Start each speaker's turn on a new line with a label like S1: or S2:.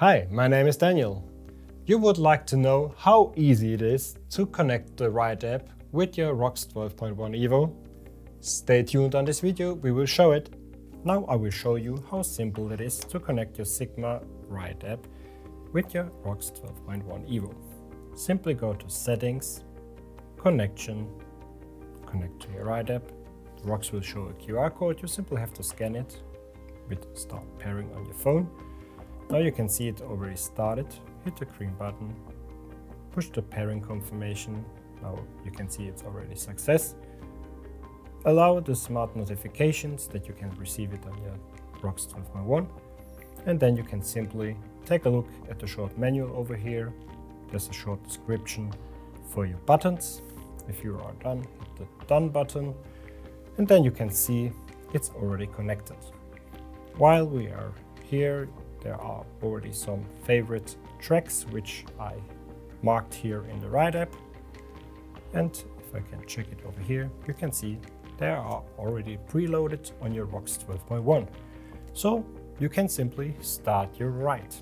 S1: Hi, my name is Daniel. You would like to know how easy it is to connect the Ride app with your ROX 12.1 Evo? Stay tuned on this video, we will show it. Now I will show you how simple it is to connect your Sigma Ride app with your ROX 12.1 Evo. Simply go to Settings, Connection, connect to your Ride app. ROX will show a QR code, you simply have to scan it with Start Pairing on your phone now you can see it already started. Hit the green button, push the pairing confirmation. Now you can see it's already success. Allow the smart notifications that you can receive it on your ROX 12.1 and then you can simply take a look at the short manual over here. There's a short description for your buttons. If you are done, hit the done button and then you can see it's already connected. While we are here, there are already some favorite tracks which I marked here in the Ride app. And if I can check it over here, you can see they are already preloaded on your ROX 12.1. So you can simply start your ride.